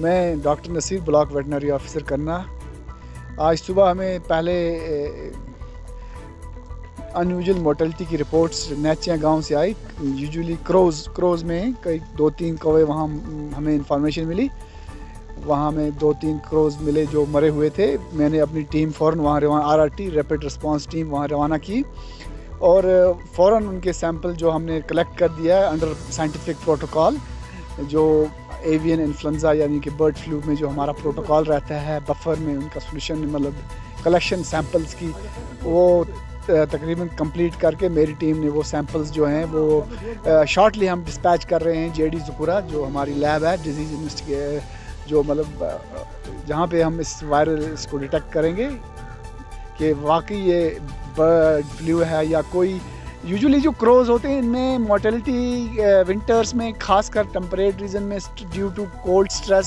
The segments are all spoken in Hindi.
मैं doctor Naseer block veterinary officer करना। आज सुबह हमें पहले अनयूजल मोर्टलिटी की रिपोर्ट्स नैचिया गाँव से आई। यूजुअली क्रोज क्रोज में कई दो तीन कौवे वहाँ हमें इंफॉर्मेशन मिली। वहाँ में दो तीन क्रोज मिले जो मरे हुए थे। मैंने अपनी टीम फ़ौर वहाँ रवाना R R T rapid response team वहाँ रवाना की। और फ़ौर उनके सैंपल जो हमने कलेक्ट कर दिया अंडर साइंटिफिक प्रोटोकॉल जो एवियन इन्फ्लुन्ज़ा यानी कि बर्ड फ्लू में जो हमारा प्रोटोकॉल रहता है बफर में उनका सोल्यूशन मतलब कलेक्शन सैंपल्स की, वो तकरीबन कंप्लीट करके मेरी टीम ने वो सैंपल्स जो हैं, वो शॉर्टली हम डिस्पैच कर रहे हैं जेडी जुकुरा जो हमारी लैब है डिज़ीज़ इन्वेस्टिगे जो मतलब जहाँ पे हम इस वायरस को डिटेक्ट करेंगे कि वाकई ये बर्ड फ्लू है या कोई यूजुअली जो क्रोज होते हैं, इनमें मोर्टेलिटी विंटर्स में खासकर टेम्परेट रीजन में due to cold stress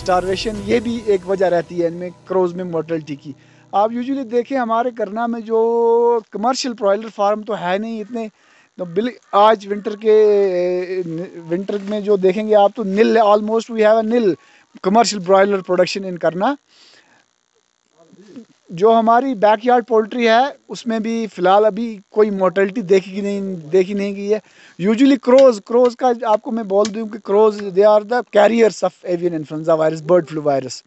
starvation ये भी एक वजह रहती है इनमें क्रोज में मोर्टेलिटी की। आप यूजुअली देखें हमारे करना में जो कमर्शियल ब्रॉयलर फार्म तो है नहीं इतने तो बिल, आज विंटर के विंटर में जो देखेंगे आप तो nil almost we have a nil commercial broiler production in करना जो हमारी बैकयार्ड पोल्ट्री है, उसमें भी फ़िलहाल अभी कोई मोर्टलिटी देखी नहीं देखी नहीं गई है। यूजुअली क्रोज क्रोज का आपको मैं बोल दूँ कि crows they are the carriers of avian influenza virus bird flu virus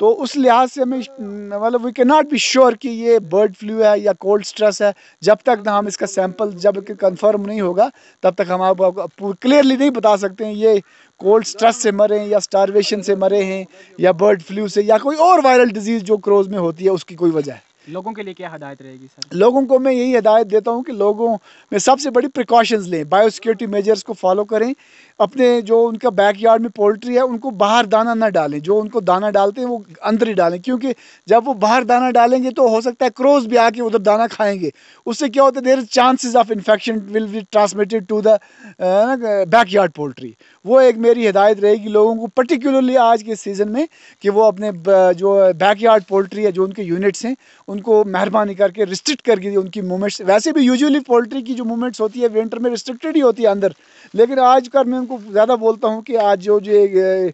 तो उस लिहाज से हमें मतलब we can not be sure कि ये बर्ड फ्लू है या कोल्ड स्ट्रेस है। जब तक ना हम इसका सैंपल जब कन्फर्म नहीं होगा, तब तक हम आपको क्लियरली नहीं बता सकते हैं ये कोल्ड स्ट्रेस से मरे हैं या स्टारवेशन से मरे हैं या बर्ड फ्लू से या कोई और वायरल डिज़ीज़ जो क्रोज में होती है, उसकी कोई वजह है। लोगों के लिए क्या हदायत रहेगी सर? लोगों को मैं यही हदायत देता हूँ कि लोगों में सबसे बड़ी प्रिकॉशंस लें। बायोसिक्योरिटी मेजर्स को फॉलो करें। अपने जो उनका बैकयार्ड में पोल्ट्री है, उनको बाहर दाना ना डालें। जो उनको दाना डालते हैं, वो अंदर ही डालें। क्योंकि जब वो बाहर दाना डालेंगे तो हो सकता है क्रोज भी आके उधर दाना खाएँगे। उससे क्या होता है there chances of infection will be transmitted to the backyard poultry वो एक मेरी हिदायत रहेगी लोगों को पर्टिकुलरली आज के सीज़न में, कि वो अपने जो बैकयार्ड पोल्ट्री है, जो उनके यूनिट्स हैं उनको मेहरबानी करके रिस्ट्रिक्ट कर दी उनकी मूवमेंट्स वैसे भी यूजुअली पोल्ट्री की जो मूवमेंट्स होती है विंटर में रिस्ट्रिक्टेड ही होती है अंदर। लेकिन आज कल मैं उनको ज़्यादा बोलता हूँ कि आज जो जो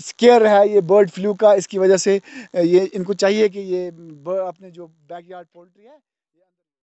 स्केयर है, ये बर्ड फ्लू का, इसकी वजह से ये इनको चाहिए कि ये अपने जो बैकयार्ड पोल्ट्री है